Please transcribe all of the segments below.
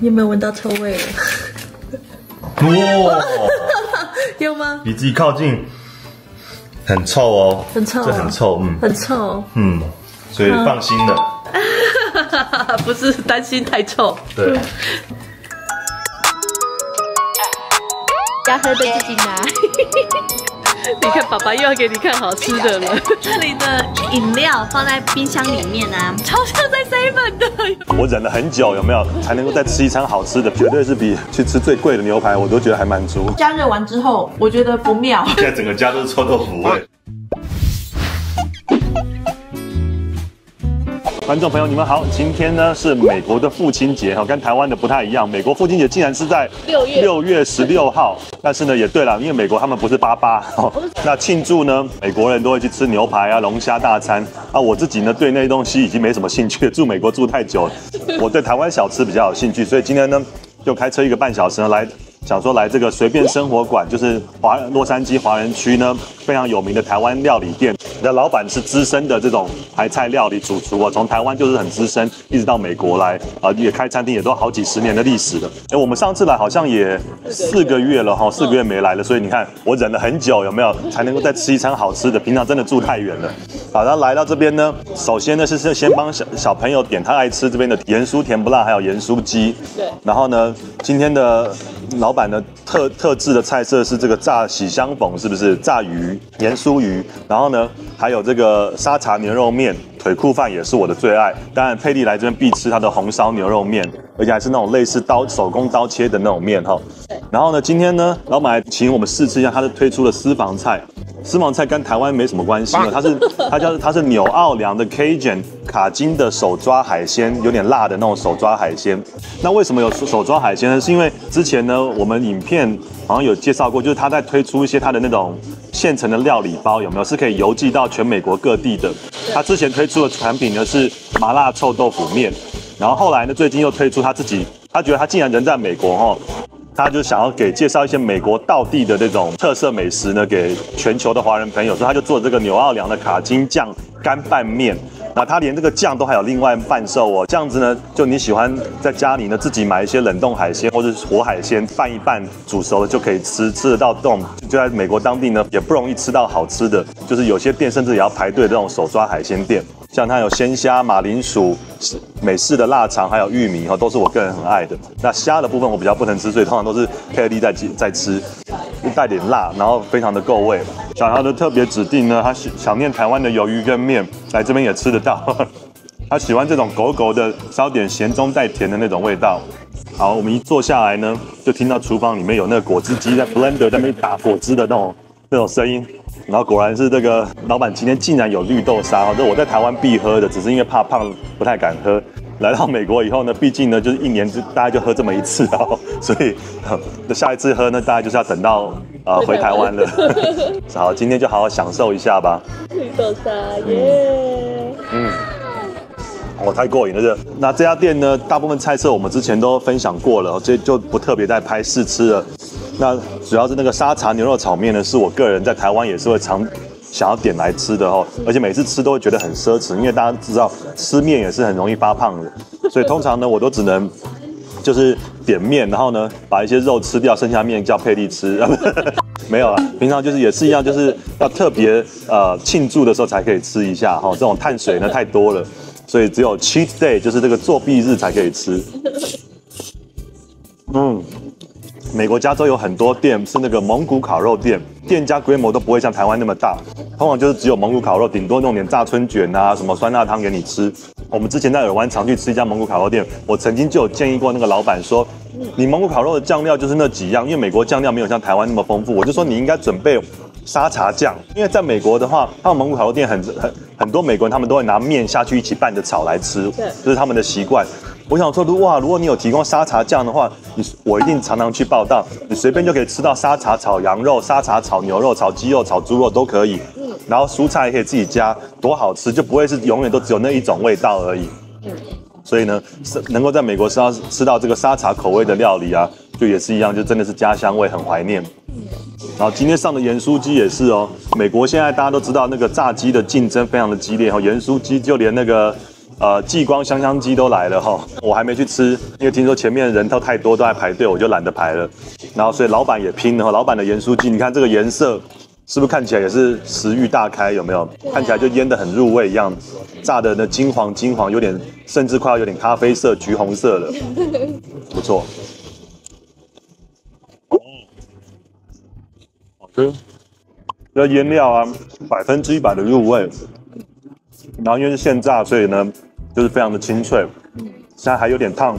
你有没有闻到臭味？哇，有吗？你自己靠近，很臭哦，很臭啊这很臭，嗯很臭，嗯，所以放心的，不是担心太臭。对，要喝的自己拿。你看，爸爸又要给你看好吃的了，这里的饮料放在冰箱里面啊，超像在 seven 的。我忍了很久，有没有才能够再吃一餐好吃的？绝对是比去吃最贵的牛排，我都觉得还满足。加热完之后，我觉得不妙。现在整个家都是臭豆腐味。观众朋友，你们好！今天呢是美国的父亲节哈，跟台湾的不太一样。美国父亲节竟然是在六月六月十六号，但是呢也对了，因为美国他们不是八八，哦那庆祝呢，美国人都会去吃牛排啊、龙虾大餐啊。我自己呢对那些东西已经没什么兴趣，住美国住太久了，我对台湾小吃比较有兴趣，所以今天呢就开车一个半小时呢来。想说来这个随便生活馆，就是华洛杉矶华人区呢非常有名的台湾料理店。那老板是资深的这种台菜料理主厨啊，从台湾就是很资深，一直到美国来啊，也开餐厅也都好几十年的历史了。哎，我们上次来好像也四个月了哈，四个月没来了，所以你看我忍了很久，有没有才能够再吃一餐好吃的？平常真的住太远了。好，然后来到这边呢，首先呢是是先帮小小朋友点他爱吃这边的盐酥甜不辣，还有盐酥鸡。对然后呢，今天的老板的特特制的菜色是这个炸喜相逢，是不是？炸鱼、盐酥鱼，然后呢还有这个沙茶牛肉面。腿裤饭也是我的最爱，当然佩蒂来这边必吃它的红烧牛肉面，而且还是那种类似刀手工刀切的那种面哈。然后呢，今天呢，老板还请我们试吃一下他的推出的私房菜。私房菜跟台湾没什么关系了，它是它叫它是纽奥良的 Cajun 卡金的手抓海鲜，有点辣的那种手抓海鲜。那为什么有手抓海鲜呢？是因为之前呢，我们影片好像有介绍过，就是他在推出一些他的那种现成的料理包，有没有？是可以邮寄到全美国各地的。他之前推出的产品呢是麻辣臭豆腐面，然后后来呢，最近又推出他自己，他觉得他既然人在美国哈。他就想要给介绍一些美国道地的这种特色美食呢，给全球的华人朋友，所以他就做这个纽奥良的卡金酱干拌面。那他连这个酱都还有另外贩售哦，这样子呢，就你喜欢在家里呢自己买一些冷冻海鲜或者是活海鲜拌一拌，煮熟了就可以吃，吃得到这种就在美国当地呢也不容易吃到好吃的，就是有些店甚至也要排队这种手抓海鲜店。像它有鲜虾、马铃薯、美式的腊肠，还有玉米，哈，都是我个人很爱的。那虾的部分我比较不能吃，所以通常都是佩尔利在在吃，带点辣，然后非常的够味。小姚的特别指定呢，他想想念台湾的鱿鱼跟面，来这边也吃得到。他喜欢这种狗狗的，稍点咸中带甜的那种味道。好，我们一坐下来呢，就听到厨房里面有那个果汁机在 blender 在那边打果汁的那种那种声音。然后果然是这个老板今天竟然有绿豆沙哦，这我在台湾必喝的，只是因为怕胖不太敢喝。来到美国以后呢，毕竟呢就是一年就大概就喝这么一次哦，所以那下一次喝呢，大概就是要等到呃回台湾了。好，今天就好好享受一下吧。绿豆沙耶！嗯，我、太过瘾了这。那这家店呢，大部分菜色我们之前都分享过了，这就不特别再拍试吃了。那主要是那个沙茶牛肉炒面呢，是我个人在台湾也是会常想要点来吃的哦，而且每次吃都会觉得很奢侈，因为大家知道吃面也是很容易发胖的，所以通常呢我都只能就是点面，然后呢把一些肉吃掉，剩下面叫佩蒂吃。没有啦，平常就是也是一样，就是要特别呃庆祝的时候才可以吃一下哈、这种碳水呢太多了，所以只有 cheat day 就是这个作弊日才可以吃。嗯，美国加州有很多店是那个蒙古烤肉店，店家规模都不会像台湾那么大，通常就是只有蒙古烤肉，顶多弄点炸春卷啊，什么酸辣汤给你吃。我们之前在尔湾常去吃一家蒙古烤肉店，我曾经就有建议过那个老板说，你蒙古烤肉的酱料就是那几样，因为美国酱料没有像台湾那么丰富，我就说你应该准备沙茶酱，因为在美国的话，他们蒙古烤肉店很很很多美国人他们都会拿面下去一起拌着炒来吃，对这是他们的习惯。我想说，如哇，如果你有提供沙茶酱的话，你我一定常常去报道，你随便就可以吃到沙茶炒羊肉、沙茶炒牛肉、炒鸡肉、炒猪肉都可以。然后蔬菜也可以自己加，多好吃，就不会是永远都只有那一种味道而已。嗯所以呢，是能够在美国吃到吃到这个沙茶口味的料理啊，就也是一样，就真的是家乡味，很怀念。然后今天上的盐酥鸡也是哦，美国现在大家都知道那个炸鸡的竞争非常的激烈哦，盐酥鸡就连那个呃继光香香鸡都来了哈，我还没去吃，因为听说前面人都太多都在排队，我就懒得排了。然后所以老板也拼了哈，老板的盐酥鸡，你看这个颜色是不是看起来也是食欲大开？有没有？看起来就腌得很入味一样，炸的那金黄金黄，有点甚至快要有点咖啡色、橘红色了，不错。好吃，这腌料啊，百分之一百的入味。然后因为是现炸，所以呢，就是非常的清脆。现在还有点烫，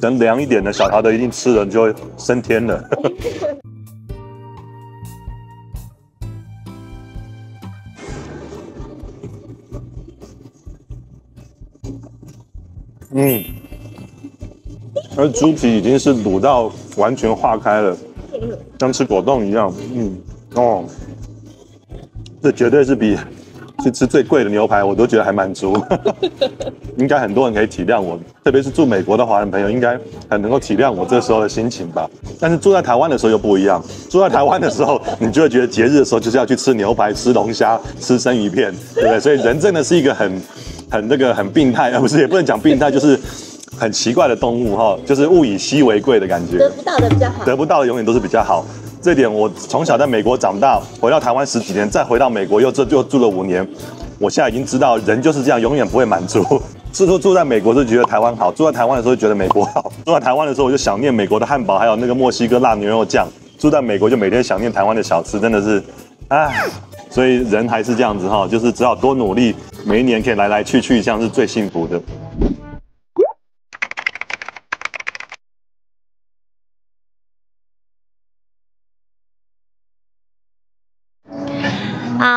等凉一点的小桃的一定吃了就会升天了。嗯，而猪皮已经是卤到完全化开了，像吃果冻一样。嗯，哦，这绝对是比。去吃最贵的牛排，我都觉得还满足。应该很多人可以体谅我，特别是住美国的华人朋友，应该很能够体谅我这时候的心情吧。但是住在台湾的时候又不一样，住在台湾的时候，你就会觉得节日的时候就是要去吃牛排、吃龙虾、吃生鱼片，对不对？所以人真的是一个很、很那个很病态，而不是也不能讲病态，就是很奇怪的动物哈，就是物以稀为贵的感觉。得不到的比较好，得不到的永远都是比较好。这点我从小在美国长大，回到台湾十几年，再回到美国又这又住了五年，我现在已经知道人就是这样，永远不会满足。是说住在美国就觉得台湾好，住在台湾的时候觉得美国好，住在台湾的时候我就想念美国的汉堡，还有那个墨西哥辣牛肉酱。住在美国就每天想念台湾的小吃，真的是，唉，所以人还是这样子哈，就是只要多努力，每一年可以来来去去，这样是最幸福的。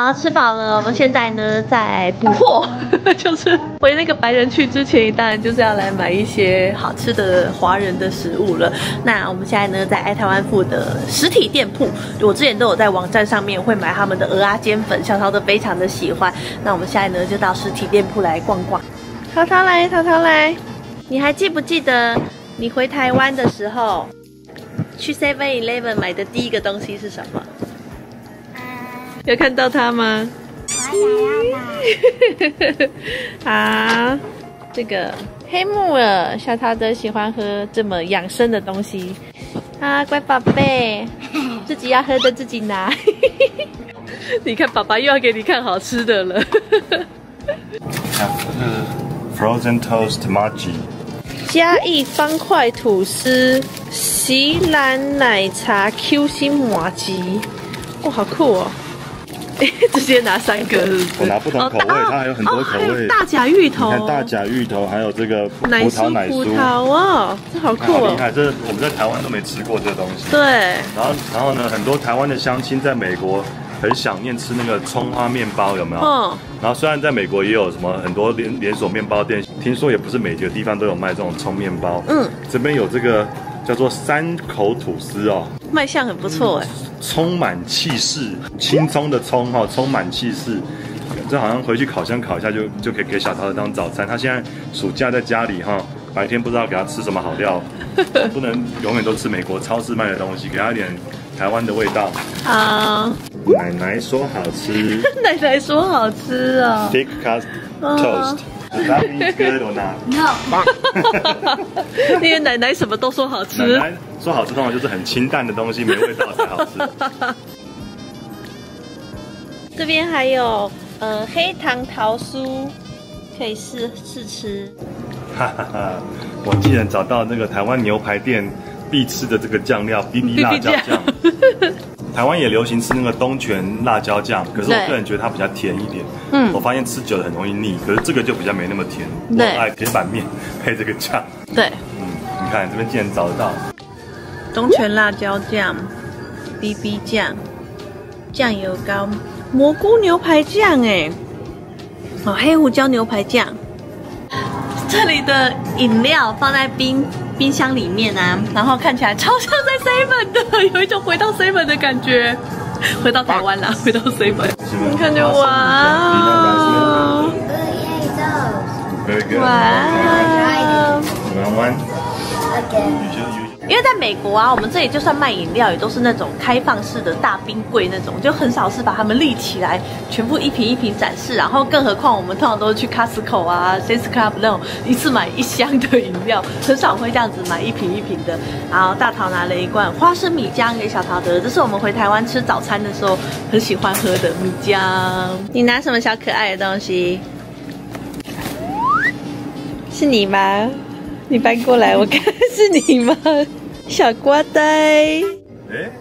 好，吃饱了，我们现在呢在补货，就是回那个白人去之前，当然就是要来买一些好吃的华人的食物了。那我们现在呢在爱台湾富的实体店铺，我之前都有在网站上面会买他们的鹅啊煎粉，小涛都非常的喜欢。那我们现在呢就到实体店铺来逛逛。涛涛来，涛涛来，你还记不记得你回台湾的时候去 Seven Eleven 买的第一个东西是什么？有看到它吗？好，这个黑木耳，小桃德喜欢喝这么养生的东西。啊，乖宝贝，自己要喝的自己拿。你看，爸爸又要给你看好吃的了。看，这是 frozen toast maggi，嘉义方块吐司，席兰奶茶 Q 心麻吉，哇，好酷哦！直接拿三个，我拿不同口味，它还有很多口味。大甲芋头，你看大甲芋头，还有这个葡萄奶酥，葡萄哦，这好酷哦！厉害，这我们在台湾都没吃过这个东西。对。然后，然后呢，很多台湾的乡亲在美国很想念吃那个葱花面包，有没有？嗯。然后虽然在美国也有什么很多连连锁面包店，听说也不是每个地方都有卖这种葱面包。嗯。这边有这个叫做三口吐司哦，卖相很不错哎。充满气势，青葱的葱哈，充满气势。这好像回去烤箱烤一下就就可以给小桃子当早餐。他现在暑假在家里哈，白天不知道给他吃什么好料，不能永远都吃美国超市卖的东西，给他一点台湾的味道。好，奶奶说好吃，奶奶说好吃啊。Thick crust toast。That means good or not? No. 因为奶奶什么都说好吃。奶奶说好吃，通常就是很清淡的东西，没味道才好吃。这边还有呃黑糖桃酥，可以试试吃。哈哈哈！我竟然找到那个台湾牛排店必吃的这个酱料 ——BB 辣椒酱。台湾也流行吃那个东泉辣椒酱，可是我个人觉得它比较甜一点。嗯，我发现吃久了很容易腻，可是这个就比较没那么甜。我爱铁板面配这个酱。对，嗯，你看这边竟然找得到东泉辣椒酱、BB 酱、酱油膏、蘑菇牛排酱，哎，哦，黑胡椒牛排酱。这里的饮料放在冰。冰箱里面啊，然后看起来超像在 seven 的，有一种回到 seven 的感觉，回到台湾了，回到 seven。你看着哇，哇，玩玩。因为在美国啊，我们这里就算卖饮料，也都是那种开放式的大冰柜那种，就很少是把它们立起来，全部一瓶一瓶展示。然后，更何况我们通常都是去 Costco 啊、Sam's Club 那种一次买一箱的饮料，很少会这样子买一瓶一瓶的。然后大桃拿了一罐花生米浆给小桃的，这是我们回台湾吃早餐的时候很喜欢喝的米浆。你拿什么小可爱的东西？是你吗？你搬过来，我看是你吗？小瓜呆，哎，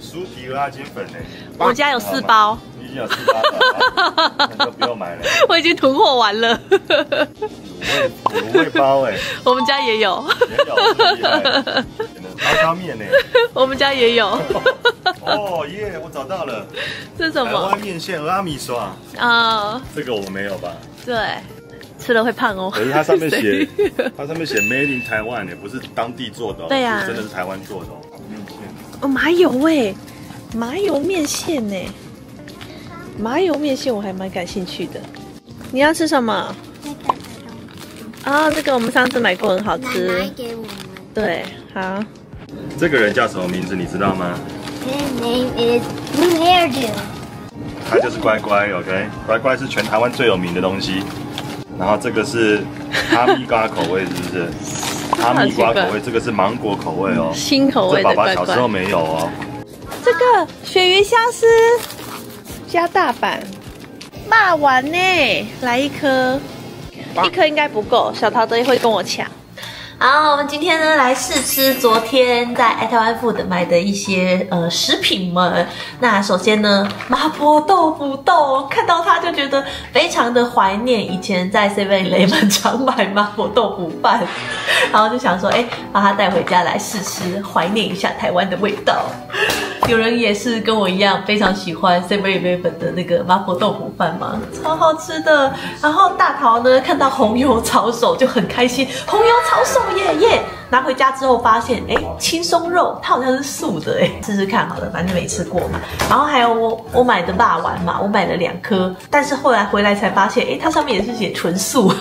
酥皮和阿金粉呢？我家有四包，你已经有四包了，那就不用买了。我已经囤货完了。卤味卤味包哎，我们家也有，也有这么厉害，刀削面呢？我们家也有。哦耶，我找到了，台这是什么？湾面线和阿米刷，啊、这个我们没有吧？对，吃了会胖哦。可是它上面写，它上面写 Made in Taiwan 也不是当地做的哦，对呀是真的是台湾做的哦。面线，哦，麻油哎，麻油面线呢？麻油面线我还蛮感兴趣的。你要吃什么？那个啊、这个我们上次买过，很好奶吃奶。给我们。对，好。这个人叫什么名字？你知道吗？His name is Blue Hairdo。他就是乖乖，OK，乖乖是全台湾最有名的东西。然后这个是哈密瓜口味，是不是？哈密瓜口味，这个是芒果口味哦。新口味这爸的乖乖爸小时候。没有哦。这个鳕鱼香丝加大阪，骂完呢，来一颗，一颗应该不够，小桃子会跟我抢。好，我们今天呢来试吃昨天在爱台湾 food 买的一些呃食品们。那首先呢，麻婆豆腐豆，看到它就觉得非常的怀念以前在 Seven Eleven 常买麻婆豆腐饭，然后就想说，哎，把它带回家来试吃，怀念一下台湾的味道。有人也是跟我一样非常喜欢 Seven Eleven 的那个麻婆豆腐饭吗？超好吃的。然后大桃呢看到红油抄手就很开心，红油抄手耶耶！拿回家之后发现，哎，青松肉它好像是素的哎，试试看好了，反正没吃过嘛。然后还有我我买的霸丸嘛，我买了两颗，但是后来回来才发现，哎，它上面也是写纯素，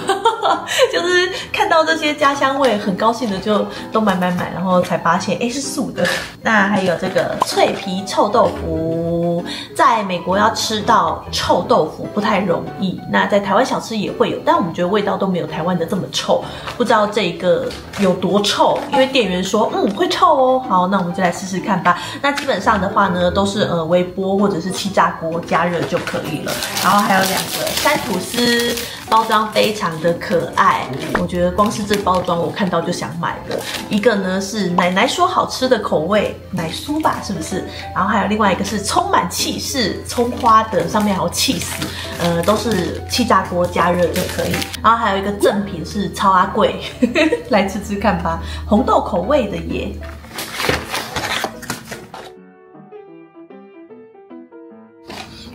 就是看到这些家乡味，很高兴的就都买买买，然后才发现，哎，是素的。那还有这个脆皮臭豆腐，在美国要吃到臭豆腐不太容易，那在台湾小吃也会有，但我们觉得味道都没有台湾的这么臭，不知道这个有多臭，因为店员说，嗯，会臭哦。好，那我们就来试试看吧。那基本上的话呢，都是呃微波或者是气炸锅加热就可以了。然后还有两个三吐司，包装非常的可爱，我觉得光是这包装我看到就想买了。一个呢是奶奶说好吃的口味奶酥吧，是不是？然后还有另外一个是充满气势葱花的，上面还有气死，呃，都是气炸锅加热就可以。然后还有一个赠品是超阿贵，来吃吃看吧，红豆口味的耶。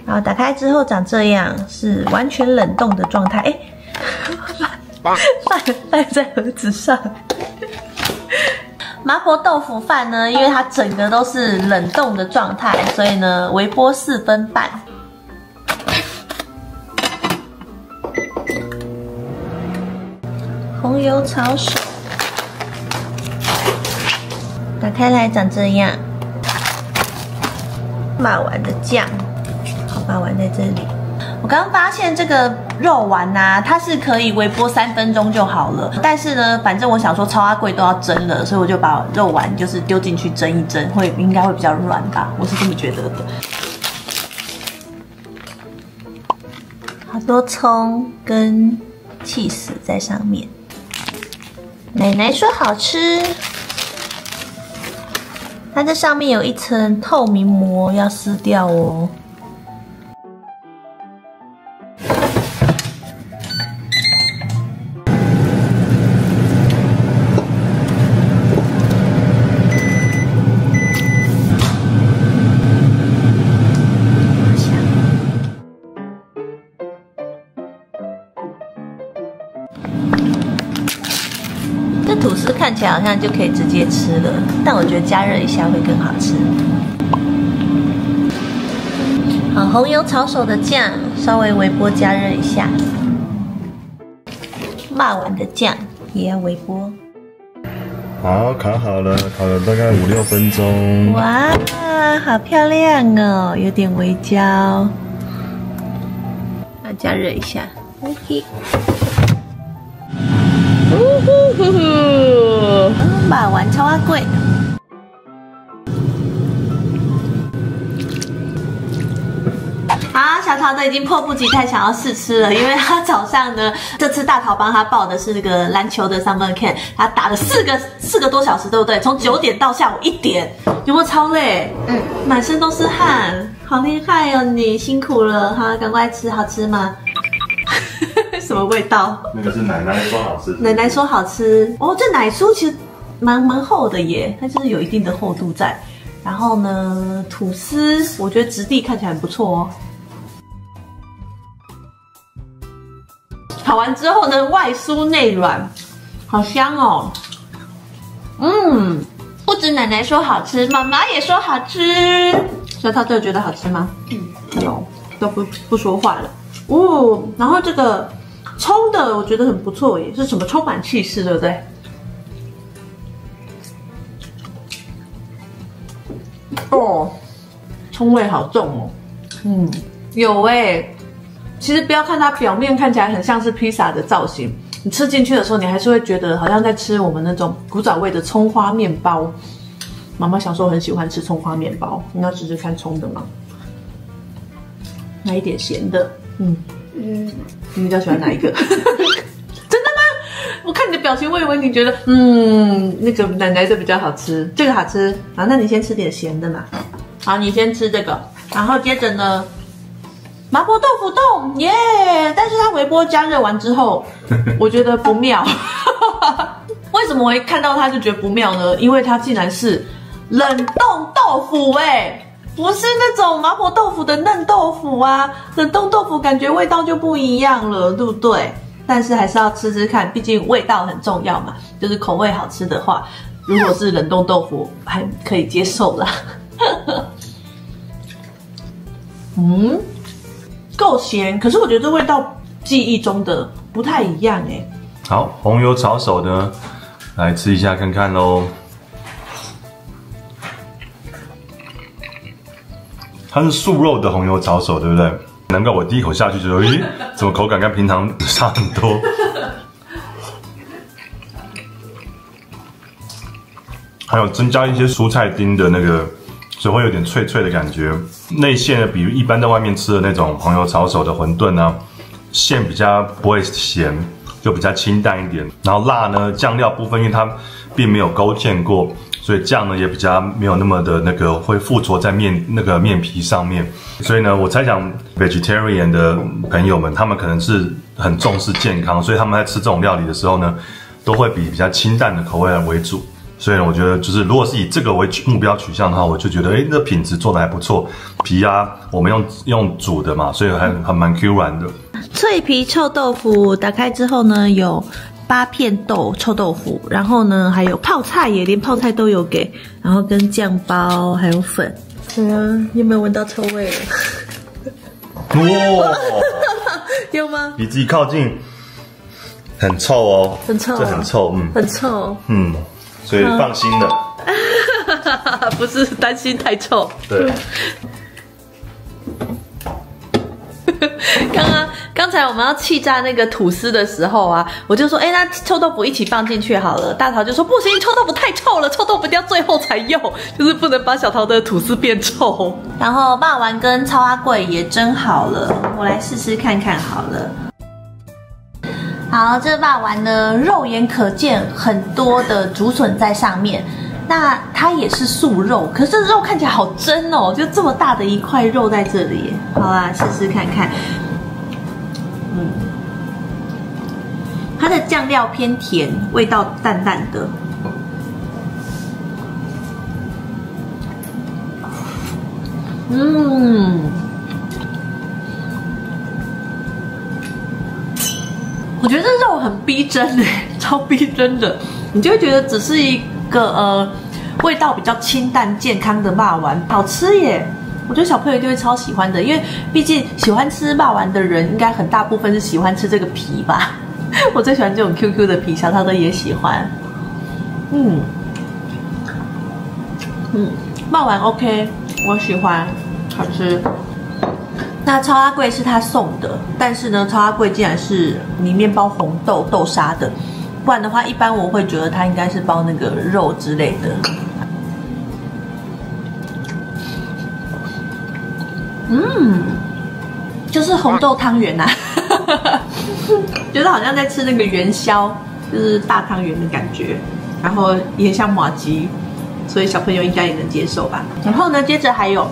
然后打开之后长这样，是完全冷冻的状态。哎，饭饭在盒子上。麻婆豆腐饭呢，因为它整个都是冷冻的状态，所以呢，微波四分半。红油炒手，打开来长这样。骂完的酱，把丸在这里。我刚刚发现这个肉丸呐、它是可以微波三分钟就好了。但是呢，反正我想说超阿贵都要蒸了，所以我就把肉丸就是丢进去蒸一蒸，会应该会比较软吧，我是这么觉得的。好多葱跟气死在上面，奶奶说好吃。它这上面有一层透明膜，要撕掉哦。看起来好像就可以直接吃了，但我觉得加热一下会更好吃。好，红油炒手的酱稍微微波加热一下，骂完的酱也要微波。好，烤好了，烤了大概五六分钟。哇，好漂亮哦，有点微焦，要加热一下。OK。把玩超阿贵。好，小桃都已经迫不及待想要试吃了，因为他早上呢，这次大桃帮他报的是那个篮球的 summer camp，他打了四个四个多小时，对不对？从九点到下午一点，有没有超累？嗯，满身都是汗，好厉害哦，你辛苦了，哈，赶快吃，好吃吗？什么味道？那个是奶奶说好吃，奶奶说好吃哦，这奶酥其实蛮蛮厚的耶，它就是有一定的厚度在。然后呢，吐司我觉得质地看起来很不错哦。烤完之后呢，外酥内软，好香哦。嗯，不止奶奶说好吃，妈妈也说好吃。小涛有觉得好吃吗？嗯，有，都不不说话了。哦，然后这个葱的我觉得很不错耶，是什么充满气势，对不对？葱味好重哦。嗯，有哎。其实不要看它表面看起来很像是披萨的造型，你吃进去的时候，你还是会觉得好像在吃我们那种古早味的葱花面包。妈妈小时候很喜欢吃葱花面包，你要试试看葱的吗？来一点咸的，嗯嗯，你比较喜欢哪一个？真的吗？我看你的表情，我以为你觉得嗯那个奶奶的比较好吃，这个好吃啊，那你先吃点咸的嘛。好，你先吃这个，然后接着呢？麻婆豆腐冻耶！但是它微波加热完之后，我觉得不妙。为什么我一看到它就觉得不妙呢？因为它竟然是冷冻豆腐哎，不是那种麻婆豆腐的嫩豆腐啊！冷冻豆腐感觉味道就不一样了，对不对？但是还是要吃吃看，毕竟味道很重要嘛。就是口味好吃的话，如果是冷冻豆腐还可以接受啦。嗯。够咸，可是我觉得这味道记忆中的不太一样哎。好，红油炒手呢，来吃一下看看喽。它是素肉的红油炒手，对不对？难怪我第一口下去就，咦，怎么口感跟平常差很多？还有增加一些蔬菜丁的那个。所以会有点脆脆的感觉，内馅呢，比如一般在外面吃的那种朋友炒手的馄饨呢，馅比较不会咸，就比较清淡一点。然后辣呢，酱料部分因为它并没有勾芡过，所以酱呢也比较没有那么的那个会附着在面那个面皮上面。所以呢，我猜想 vegetarian 的朋友们，他们可能是很重视健康，所以他们在吃这种料理的时候呢，都会比比较清淡的口味来为主。所以我觉得，就是如果是以这个为目标取向的话，我就觉得，哎，那品质做的还不错。皮啊，我们用用煮的嘛，所以还还蛮 Q 软的。脆皮臭豆腐打开之后呢，有八片豆臭豆腐，然后呢还有泡菜也，连泡菜都有给，然后跟酱包还有粉。对啊，有没有闻到臭味？哇，有吗？你自己靠近，很臭哦，很臭，这很臭，嗯，很臭，嗯。所以放心的，不是担心太臭。对。刚刚刚才我们要气炸那个吐司的时候啊，我就说，哎，那臭豆腐一起放进去好了。大桃就说不行，臭豆腐太臭了，臭豆腐要最后才用，就是不能把小桃的吐司变臭。然后霸王跟超阿贵也蒸好了，我来试试看看好了。好，这霸丸呢，肉眼可见很多的竹笋在上面，那它也是素肉，可是肉看起来好真哦，就这么大的一块肉在这里。好啊，试试看看。嗯，它的酱料偏甜，味道淡淡的。嗯。很逼真哎，超逼真的，你就会觉得只是一个呃味道比较清淡健康的霸丸，好吃耶！我觉得小朋友一定会超喜欢的，因为毕竟喜欢吃霸丸的人，应该很大部分是喜欢吃这个皮吧。我最喜欢这种 QQ 的皮，小涛哥也喜欢。嗯，嗯，爆丸 OK，我喜欢，好吃。那超阿贵是他送的，但是呢，超阿贵竟然是里面包红豆豆沙的，不然的话，一般我会觉得它应该是包那个肉之类的。嗯，就是红豆汤圆呐、啊，觉 得好像在吃那个元宵，就是大汤圆的感觉，然后也像马吉，所以小朋友应该也能接受吧。然后呢，接着还有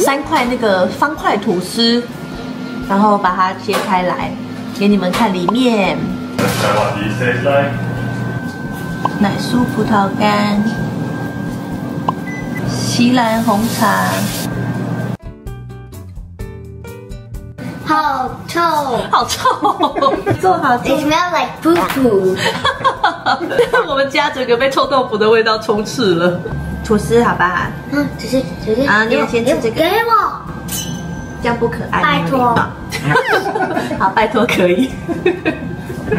三块那个方块吐司，然后把它切开来，给你们看里面。奶酥葡萄干、锡兰红茶。好臭好臭，做好！It smells like poo poo。我们家整个被臭豆腐的味道充斥了。吐司，好吧，嗯，只是只是啊你也先吃这个给我。这样不可爱。拜托 好，拜托可以。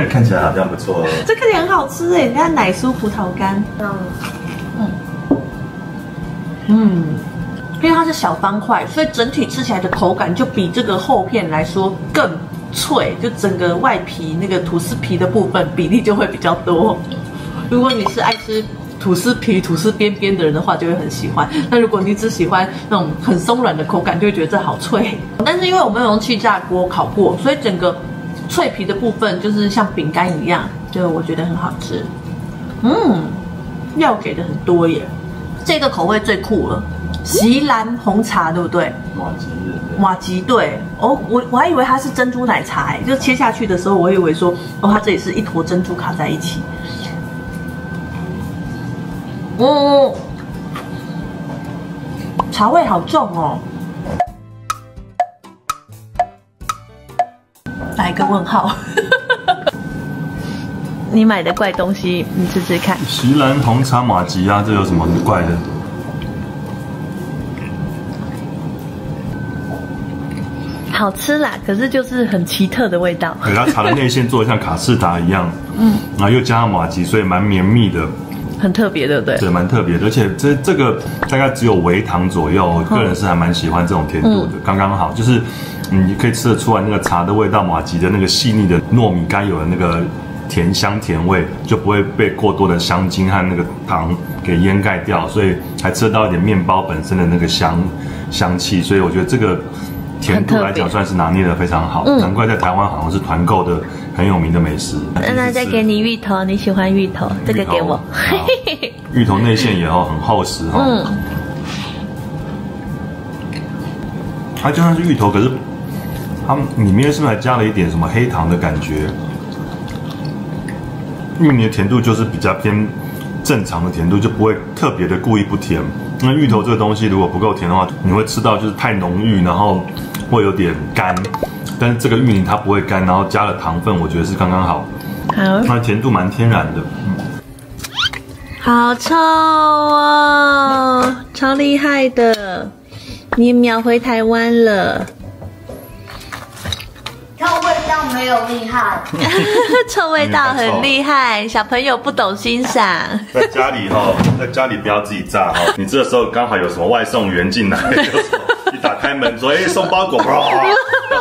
看起来好像不错哦。这看起来很好吃哎，你看奶酥葡萄干，嗯，嗯，因为它是小方块，所以整体吃起来的口感就比这个厚片来说更脆，就整个外皮那个吐司皮的部分比例就会比较多。如果你是爱吃吐司皮、吐司边边的人的话，就会很喜欢。那如果你只喜欢那种很松软的口感，就会觉得这好脆。但是因为我们有用气炸锅烤过，所以整个脆皮的部分就是像饼干一样，就我觉得很好吃。嗯，料给的很多耶，这个口味最酷了，席兰红茶对不对？哇，节日马吉对哦，我我还以为它是珍珠奶茶哎，就切下去的时候，我以为说哦，它这里是一坨珍珠卡在一起。嗯，茶味好重哦。打一个问号。你买的怪东西，你吃吃看。锡兰红茶马吉啊，这有什么怪的？好吃啦，可是就是很奇特的味道。给它茶的内馅做的像卡士达一样，嗯，然后又加上马吉，所以蛮绵密的，很特别，对不对？对，蛮特别的。而且这这个大概只有微糖左右，我个人是还蛮喜欢这种甜度的，刚刚好，就是你可以吃得出来那个茶的味道，马吉的那个细腻的糯米该有的那个甜香甜味，就不会被过多的香精和那个糖给掩盖掉，所以还吃得到一点面包本身的那个香香气，所以我觉得这个。甜度来讲算是拿捏的非常好，难怪在台湾好像是团购的很有名的美食。那再给你芋头，你喜欢芋头，这个给我。芋头内馅也好很厚实哈，嗯，它就算是芋头，可是它里面是不是还加了一点什么黑糖的感觉？因为你的甜度就是比较偏正常的甜度，就不会特别的故意不甜。那芋头这个东西如果不够甜的话，你会吃到就是太浓郁，然后会有点干。但是这个芋泥它不会干，然后加了糖分，我觉得是刚刚好。好，那甜度蛮天然的，嗯，好臭哦，超厉害的，你秒回台湾了。臭味道没有厉害。臭味道很厉害，小朋友不懂欣赏。在家里哈，在家里不要自己炸哈。你这时候刚好有什么外送员进来，一打开门说：“哎，送包裹。”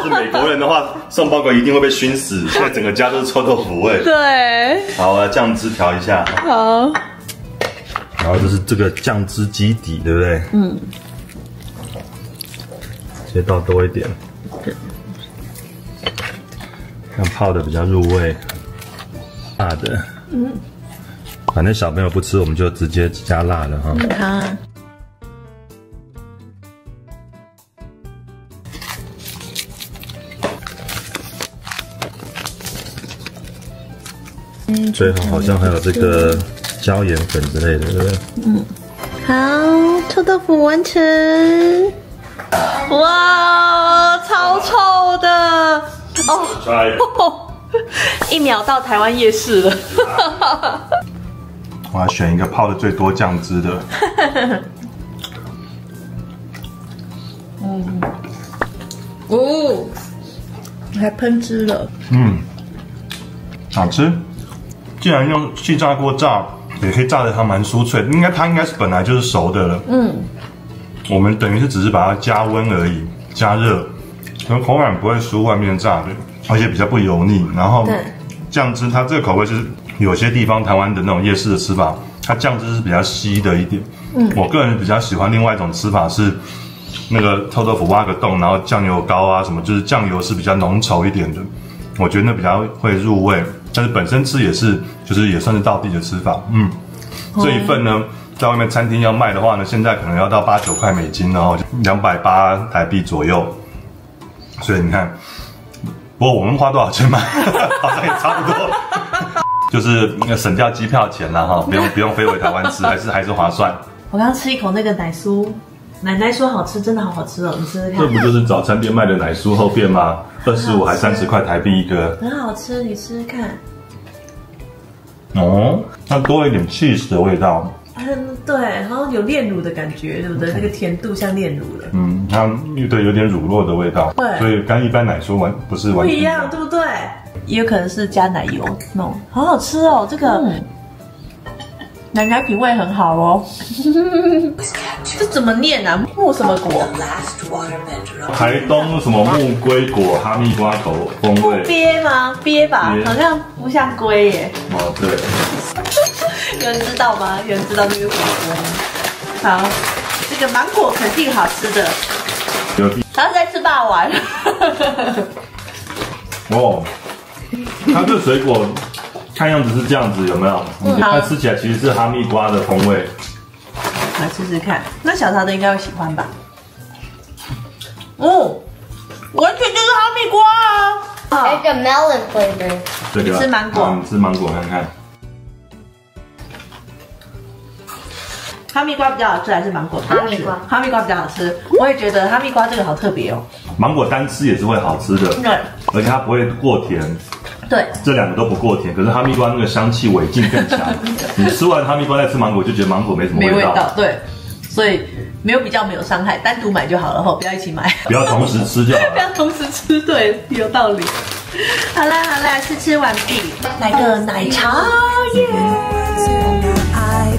要是美国人的话，送包裹一定会被熏死，现在整个家都是臭豆腐味。对，好，我要酱汁调一下。好，然后就是这个酱汁基底，对不对？嗯，先倒多一点，这样泡的比较入味。辣的，嗯，反正小朋友不吃，我们就直接加辣了哈。好。最后好像还有这个椒盐粉之类的，对不对？嗯好，臭豆腐完成。哇，超臭的哦！一秒到台湾夜市了。我要选一个泡的最多酱汁的。嗯哦，还喷汁了。嗯，好吃。既然用气炸锅炸，也可以炸的它蛮酥脆，应该它应该是本来就是熟的了。嗯，我们等于是只是把它加温而已，加热，可能口感不会输外面炸的，而且比较不油腻。然后对酱汁，它这个口味是有些地方台湾的那种夜市的吃法，它酱汁是比较稀的一点。嗯，我个人比较喜欢另外一种吃法是。那个臭豆腐挖个洞，然后酱油膏啊什么，就是酱油是比较浓稠一点的，我觉得那比较会入味。但是本身吃也是，就是也算是道地的吃法。嗯，这一份呢，在外面餐厅要卖的话呢，现在可能要到八九块美金，然后两百八台币左右。所以你看，不过我们花多少钱买，好像也差不多，就是省掉机票钱了哈，不用不用飞回台湾吃，还是还是划算。我刚刚吃一口那个奶酥，奶奶说好吃，真的好好吃哦，你试试看，这不就是早餐店卖的奶酥厚片吗？二十五还三十块台币一个。很好吃，你试试看。哦，它多了一点 cheese 的味道。嗯，对，然后有炼乳的感觉，对不对？那个甜度像炼乳的，嗯，它对有点乳酪的味道。对所以跟一般奶酥完不是完全一样，对不对？也有可能是加奶油弄，好好吃哦，这个。奶奶品味很好哦，这怎么念啊？木什么果？台东什么木龟果、哈密瓜头风木味。鳖吗？鳖吧，好像不像龟耶。哦，对，有人知道吗？有人知道这个是什么吗？好，这个芒果肯定好吃的。然后再吃霸王。哦，它这水果看样子是这样子，有没有？嗯它吃起来其实是哈密瓜的风味。来试试看，那小桃的应该会喜欢吧？哦，完全就是哈密瓜啊！It's a melon flavor. 这个你吃芒果吃芒果看看。哈密瓜比较好吃还是芒果？哈密瓜哈密瓜比较好吃。我也觉得哈密瓜这个好特别哦。芒果单吃也是会好吃的，对而且它不会过甜。对，这两个都不过甜，可是哈密瓜那个香气尾劲更强。你吃完哈密瓜再吃芒果，就觉得芒果没什么味道。没味道，对，所以没有比较没有伤害，单独买就好了吼，不要一起买。不要同时吃就好 不。要同时吃，对，有道理。好啦好啦，试吃完毕，来个奶茶耶！I